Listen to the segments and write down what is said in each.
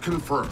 Confirmed.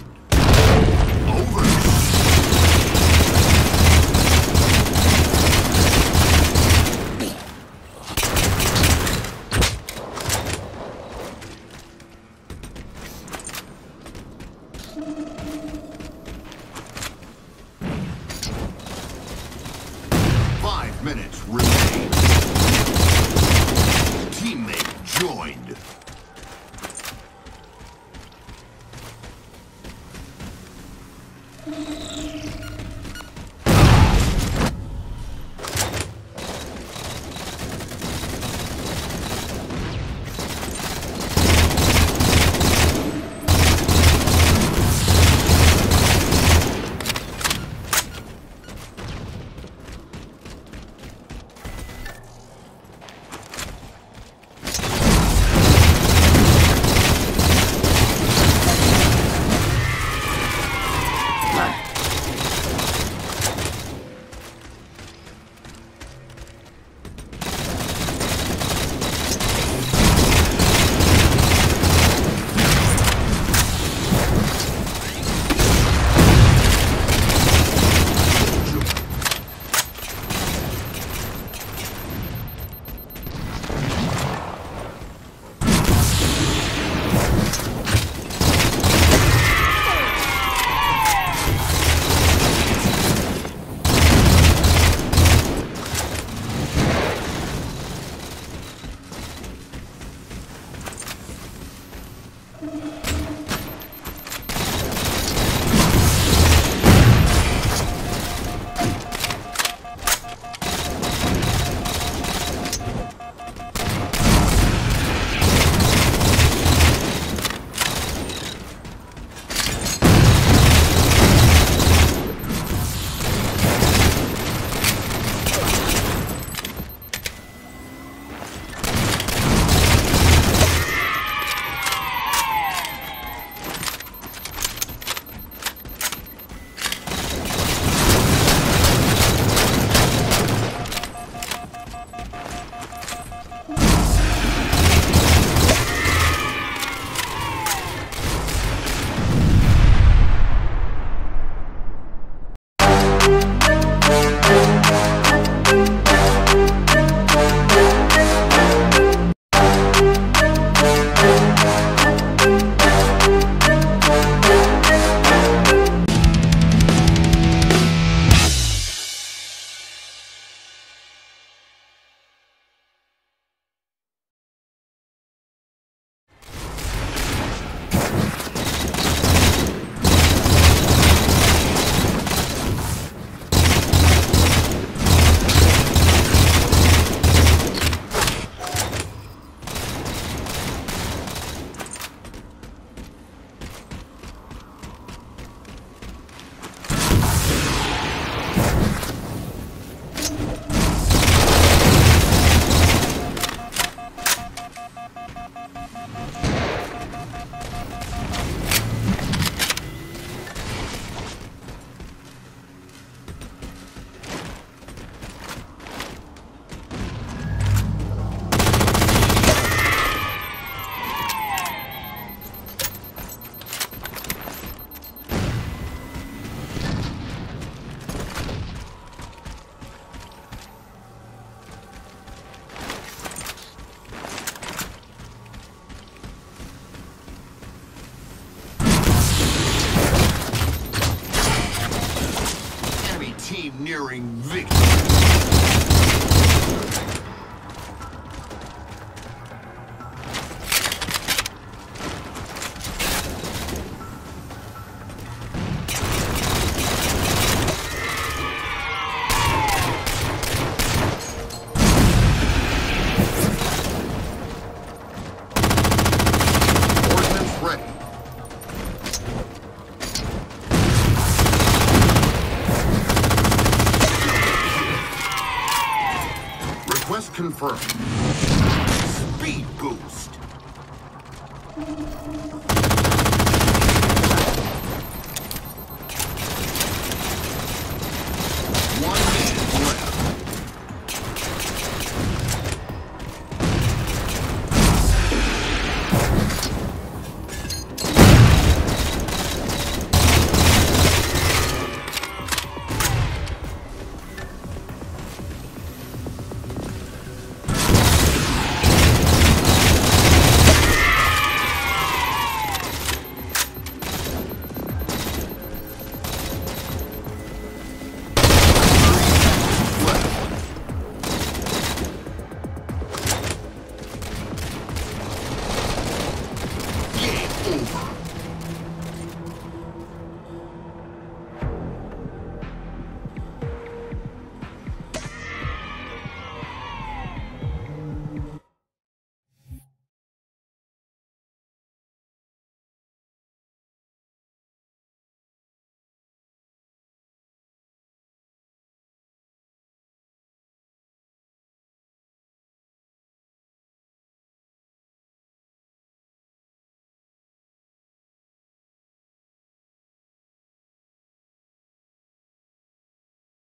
Victory. Confirmed. Speed boost.